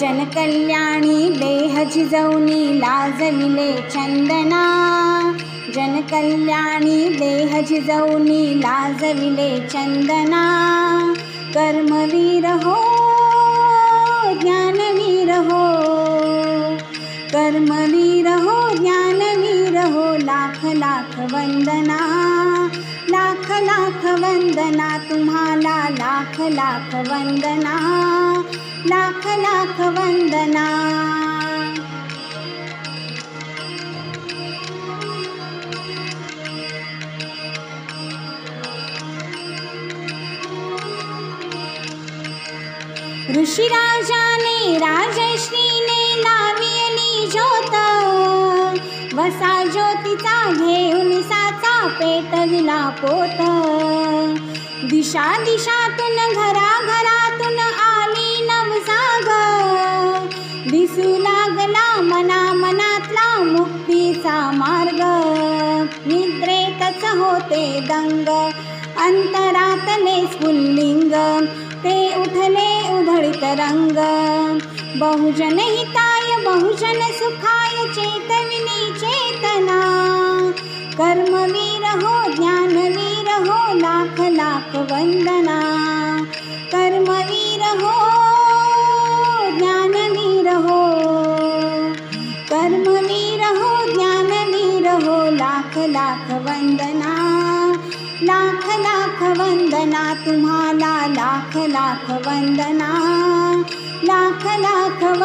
जनकल्याणी देह झिजवणी लाजविले चंदना। जनकल्याणी देह झिजवणी लाजविले चंदना। कर्मवीर हो ज्ञानवीर हो। कर्मवीर हो ज्ञानवीर हो, लाख लाख वंदना। वंदना तुम्हाला लाख लाख वंदना लाख लाख वंदना. ऋषिराजाने राजश्रीने लावियली ज्योत वसा ज्योतीचा घेऊन साचा पेटविला पोत। दिशा नवजाग दिसू लागला मना मनातला मुक्तीचा मार्ग। निद्रेतच होते दंग। अंतरातले स्फुल्लिंग। ते उठले उधळीत रंग। बहुजन हिताय बहुजन सुखाय चेतविनी चेतना कर्मवीर हो, ज्ञानवीर हो, लाख लाख वंदना। कर्मवीर हो, ज्ञानवीर हो। कर्मवीर हो, ज्ञानवीर हो, लाख लाख वंदना। लाख लाख वंदना, तुम्हाला लाख लाख वंदना। लाख लाख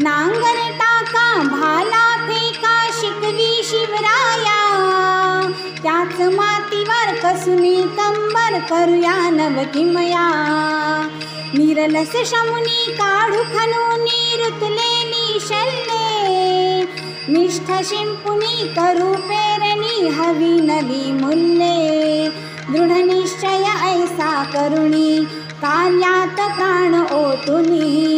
नांगर टाका भाला फेका शिकवी शिवराया त्याच मातीवर कसुनी कंबर करूया नव किमया निरलस शमुनी काढू खनुनी रुतलेली शल्ले निष्ठ शिंपुनी करू पेरणी हवी नवी मूल्ये. दृढ निश्चय ऐसा करुणी कार्यात प्राण ओतुनी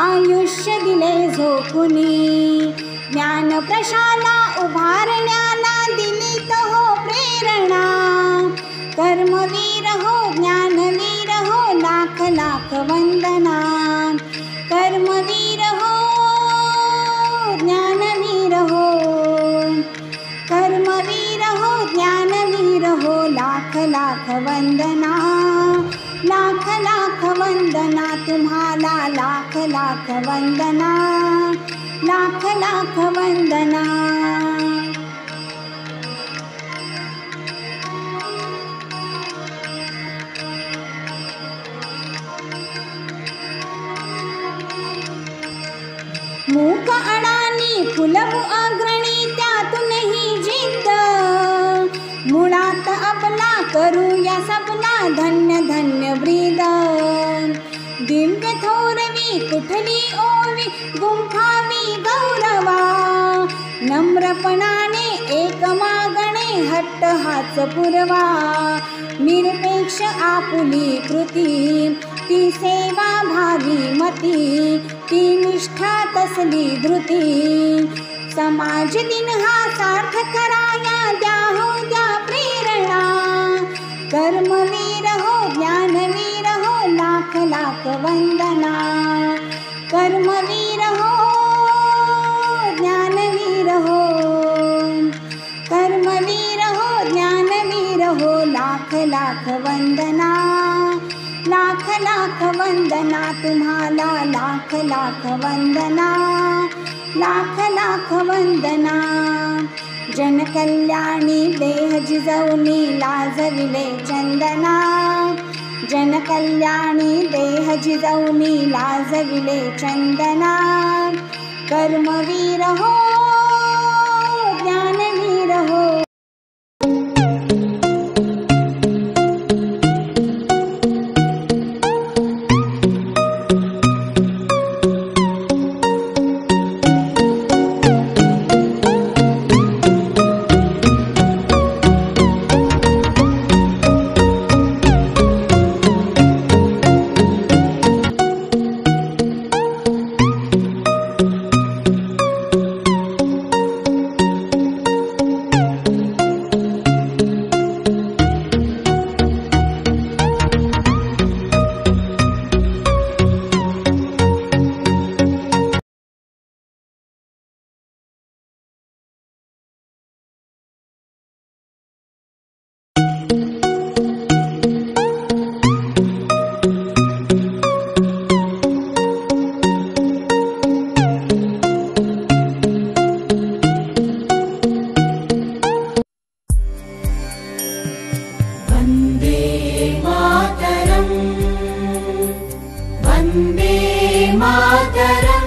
आयुष्य दिले झोपुनी। ज्ञान प्रशाला उभारण्याला दिली हो प्रेरणा। कर्मवीर हो ज्ञानवीर हो लाख लाख वंदना। कर्मवीर हो ज्ञानवीर हो। कर्मवीर हो ज्ञानवीर हो लाख लाख लाख वंदना तुम्हाला लाख लाख वंदना लाख लाख वंदना. मूक अडानी फुलवू अग्रणी त्यातूनही जिद्द. मुळात आपला करूया सबला धन्य धन्य ब्रीद. थोरवी कुठली ओवी गुंफावी गौरवा. नम्रपणाने एक मागणे हट्ट हाच पुरवा. निरपेक्ष आपुली कृती ती सेवा भावी मती ती निष्ठा तसली धृती. समाज दिन हा सार्थ कराया द्या हो द्या प्रेरणा लाख लाख वंदना कर्मवीर ज्ञानवीर कर्मवीर हो ज्ञानवीर हो लाख लाख वंदना लाख लाख वंदना तुम्हाला लाख वंदना जनकल्याणी देह जिजवणी लाजविले चंदना जनकल्याणी देह जिजवणी लाजविले चंदना कर्मवीर हो वन्दे मातरम्